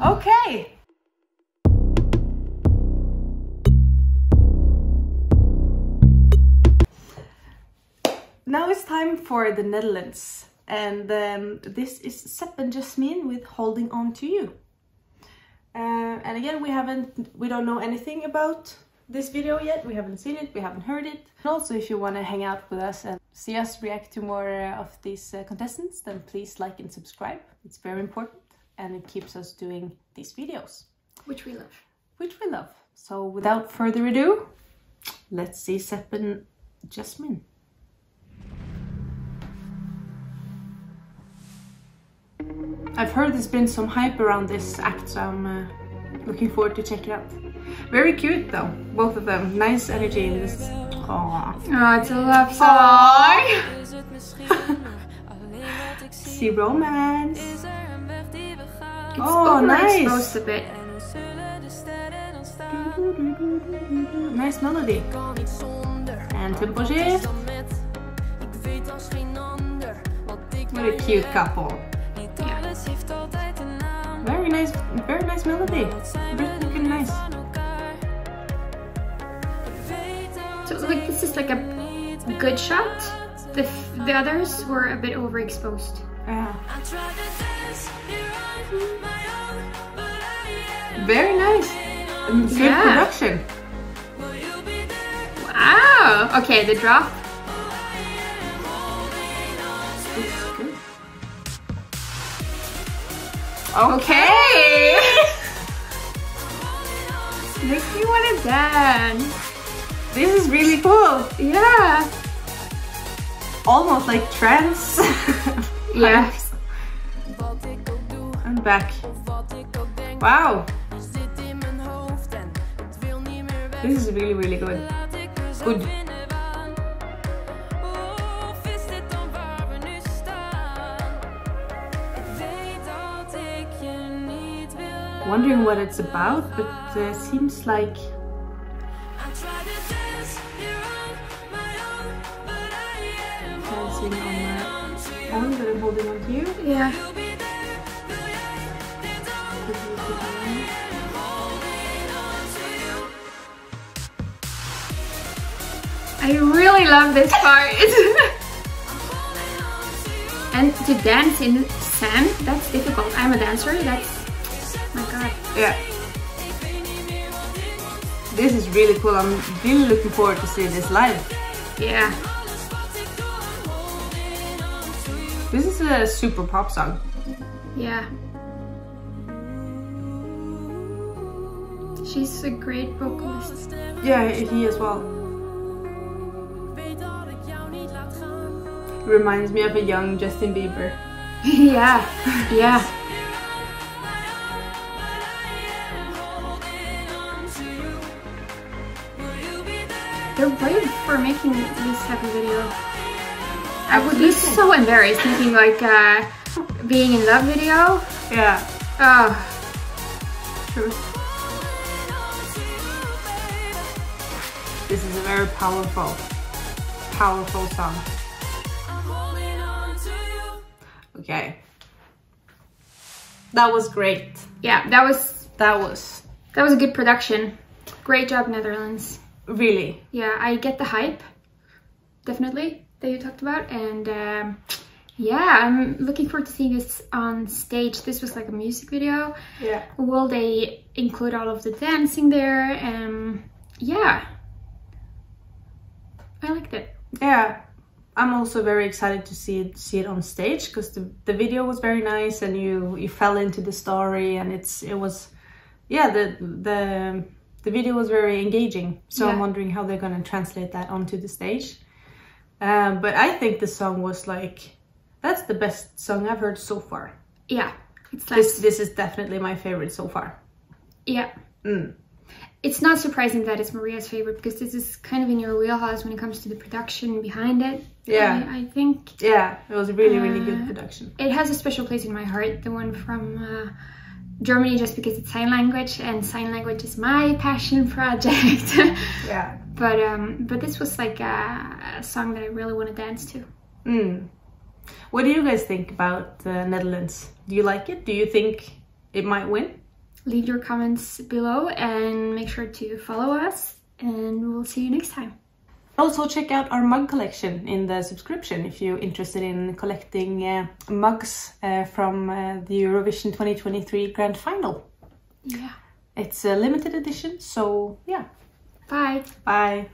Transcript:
Okay. Now it's time for the Netherlands. And um, this is Sep and Jasmijn with Holding On To You. Uh, and again, we haven't, we don't know anything about this video yet. We haven't seen it, we haven't heard it. And also, if you want to hang out with us and see us react to more uh, of these uh, contestants, then please like and subscribe. It's very important and it keeps us doing these videos, Which we love. which we love. So without further ado, let's see Sep and Jasmijn. I've heard there's been some hype around this act, so I'm uh, looking forward to check it out. Very cute though, both of them. Nice energy in this. Aww. Oh, it's a love song. See romance. It's Oh, nice. a bit. Nice melody. And tempo shift. What a cute couple. Very nice, very nice melody. Very looking nice. So like this is like a good shot. The f- the others were a bit overexposed. Yeah. Very nice. And Good Yeah. production. Wow. Okay, the drop. Okay. Makes me want to dance. This is really cool. Yeah. Almost like trance. Yeah. I'm back. Wow. This is really, really good. Good. Wondering what it's about, but uh, seems like dancing on my own, but I'm holding on to you. Yeah. I really love this part. and to dance in sand, that's difficult. I'm a dancer. That's my god. Yeah. This is really cool. I'm really looking forward to see this live. Yeah. This is a super pop song. Yeah. She's a great vocalist. Yeah, he as well. Reminds me of a young Justin Bieber. yeah. Yeah. They're brave for making this type of video. I would be so embarrassed thinking like uh, being in love video. Yeah, Oh, true. This is a very powerful, powerful song. Okay. That was great. yeah, that was That was that was a good production. Great job, Netherlands. really, Yeah, I get the hype, definitely that you talked about, and um, yeah, I'm looking forward to seeing this on stage. This was like a music video. yeah. Will they include all of the dancing there? Um, yeah, I liked it. Yeah, I'm also very excited to see it see it on stage because the, the video was very nice and you you fell into the story and it's it was yeah the the the video was very engaging. So I'm wondering how they're gonna translate that onto the stage. Um, but I think the song was like that's the best song I've heard so far. Yeah, it's like This this is definitely my favorite so far. yeah. Mm. It's not surprising that it's Maria's favorite because this is kind of in your wheelhouse when it comes to the production behind it. Yeah. I, I think Yeah, it was a really really good Uh, production. it has a special place in my heart. The one from uh, Germany, just because it's sign language, and sign language is my passion project. Yeah. but um, but this was like a, a song that I really want to dance to. Mm. What do you guys think about the Netherlands? Do you like it? Do you think it might win? Leave your comments below and make sure to follow us and we'll see you next time. Also check out our mug collection in the subscription if you're interested in collecting uh, mugs uh, from uh, the Eurovision 2023 Grand Final. Yeah. It's a limited edition, so yeah. Bye. Bye.